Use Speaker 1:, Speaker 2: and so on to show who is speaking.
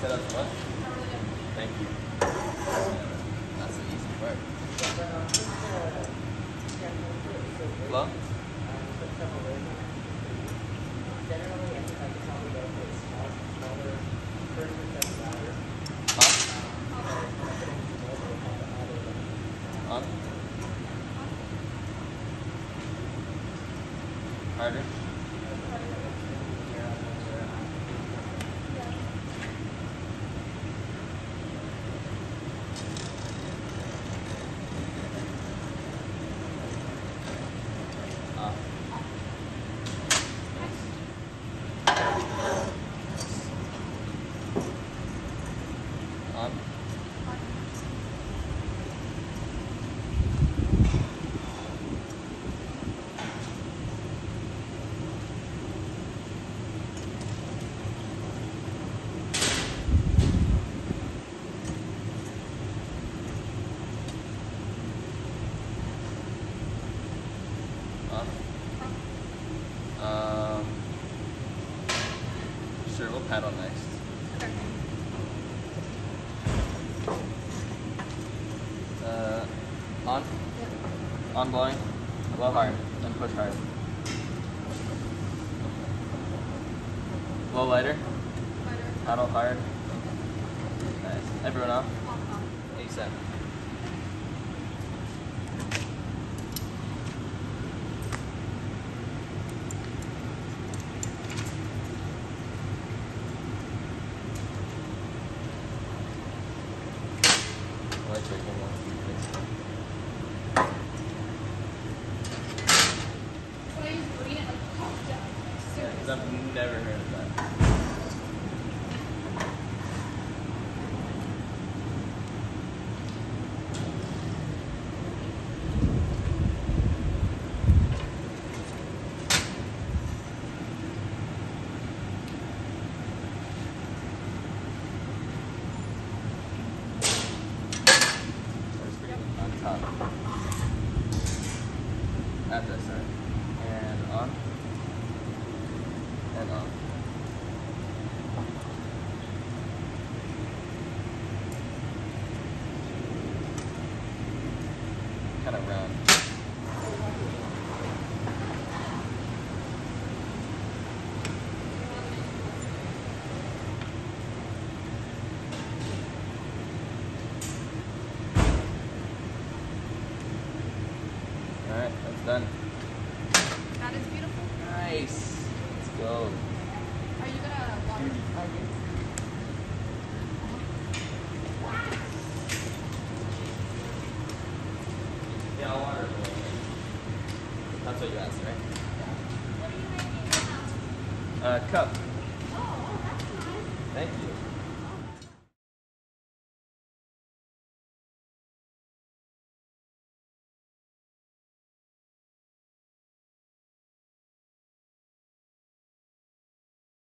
Speaker 1: set up what? Thank you. That's easy. Hello? Harder? Off. On? On? Um, sure, we'll paddle next. Uh, on? On blowing? Blow hard and push hard. Blow lighter. Paddle hard. Nice. Everyone off? ASAP. I like drinking one of these top. At this side. And on. And on. Kind of round. That's done.
Speaker 2: That is beautiful.
Speaker 1: Nice. Let's go.
Speaker 2: Are you gonna water?
Speaker 1: Yeah, I'll water. That's what you asked, right?
Speaker 2: What are you making now?
Speaker 1: Uh, cup.
Speaker 2: Oh, that's nice.
Speaker 1: Thank you.